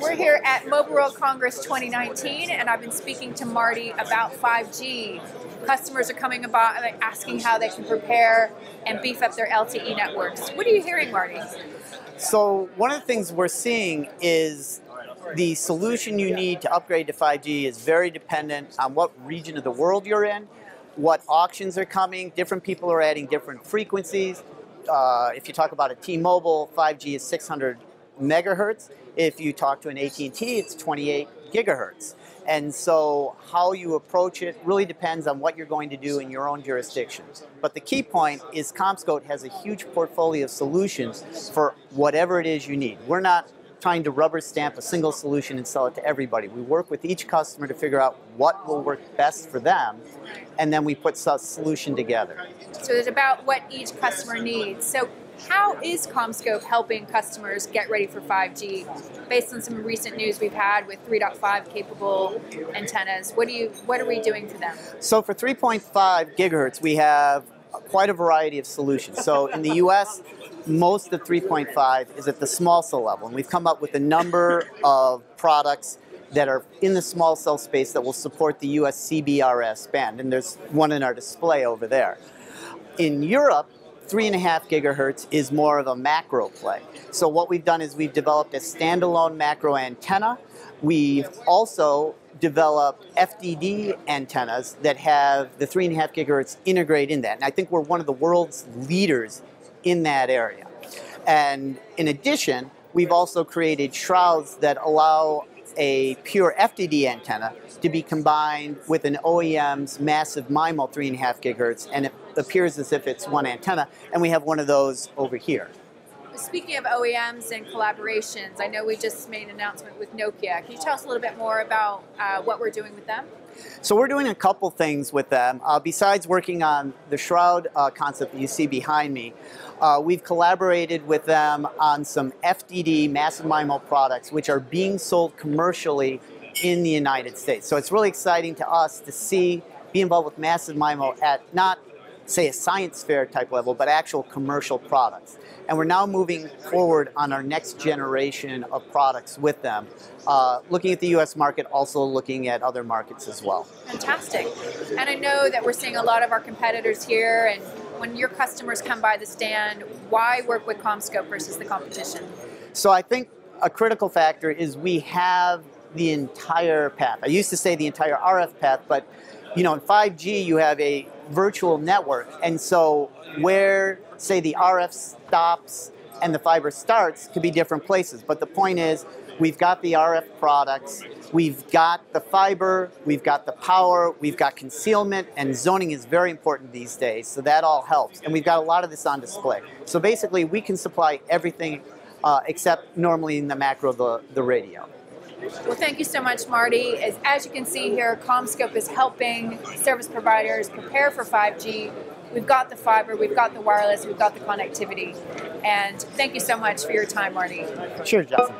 We're here at Mobile World Congress 2019, and I've been speaking to Marty about 5G. Customers are coming about asking how they can prepare and beef up their LTE networks. What are you hearing, Marty? So one of the things we're seeing is the solution you need to upgrade to 5G is very dependent on what region of the world you're in, what auctions are coming. Different people are adding different frequencies. Uh, if you talk about a T-Mobile, 5G is 600 megahertz. If you talk to an AT&T, it's 28 gigahertz. And so how you approach it really depends on what you're going to do in your own jurisdiction. But the key point is CommScope has a huge portfolio of solutions for whatever it is you need. We're not trying to rubber stamp a single solution and sell it to everybody. We work with each customer to figure out what will work best for them, and then we put a solution together. So it's about what each customer needs. So how is CommScope helping customers get ready for 5G? Based on some recent news we've had with 3.5 capable antennas, what do you what are we doing for them? So for 3.5 gigahertz, we have quite a variety of solutions. So in the US, most of 3.5 is at the small cell level, and we've come up with a number of products that are in the small cell space that will support the US CBRS band, and there's one in our display over there. In Europe, three and a half gigahertz is more of a macro play. So what we've done is we've developed a standalone macro antenna. We've also developed FDD antennas that have the three and a half gigahertz integrated in that. And I think we're one of the world's leaders in that area. And in addition, we've also created shrouds that allow a pure FDD antenna to be combined with an OEM's massive MIMO 3.5 gigahertz, and it appears as if it's one antenna, and we have one of those over here. Speaking of OEMs and collaborations, I know we just made an announcement with Nokia. Can you tell us a little bit more about uh, what we're doing with them? So we're doing a couple things with them. Uh, besides working on the shroud uh, concept that you see behind me, uh, we've collaborated with them on some FDD massive MIMO products, which are being sold commercially in the United States. So it's really exciting to us to see, be involved with massive MIMO at not say a science fair type level, but actual commercial products. And we're now moving forward on our next generation of products with them, uh, looking at the US market, also looking at other markets as well. Fantastic. And I know that we're seeing a lot of our competitors here, and when your customers come by the stand, why work with CommScope versus the competition? So I think a critical factor is we have the entire path. I used to say the entire RF path, but you know, in 5G you have a virtual network, and so where, say, the RF stops and the fiber starts could be different places. But the point is, we've got the RF products, we've got the fiber, we've got the power, we've got concealment, and zoning is very important these days, so that all helps. And we've got a lot of this on display. So basically, we can supply everything uh, except normally in the macro, the, the radio. Well, thank you so much, Marty. As, as you can see here, CommScope is helping service providers prepare for 5G. We've got the fiber, we've got the wireless, we've got the connectivity. And thank you so much for your time, Marty. Sure, Justin.